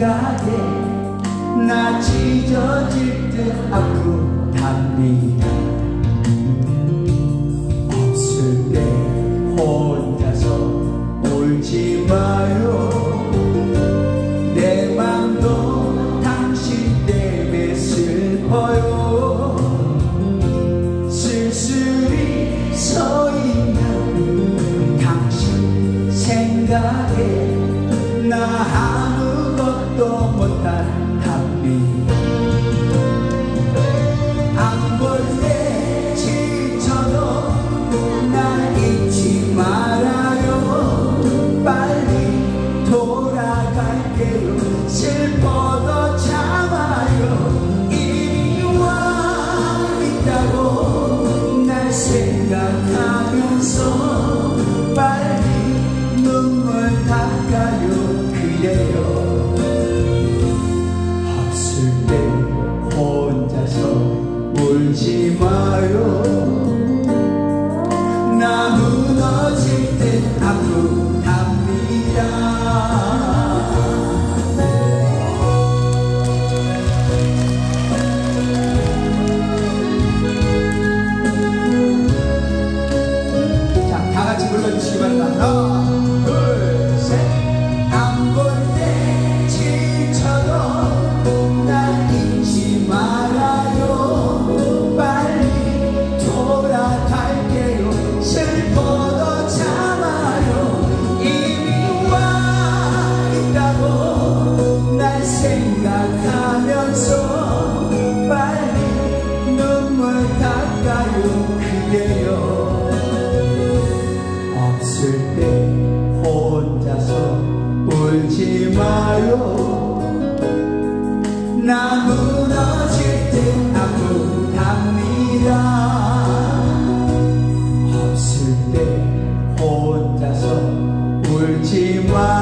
생각에 나 찢어질 듯 아프답니다. 나 아무것도 못한 답이 안볼때 지쳐도 나 잊지 말아요. 빨리 돌아갈게요. 슬퍼도 참아요. 이미 와 있다고 날 생각하고 Aku 가요. 나 무너질 때 아프답니다. 없을 때 혼자서 울지 마.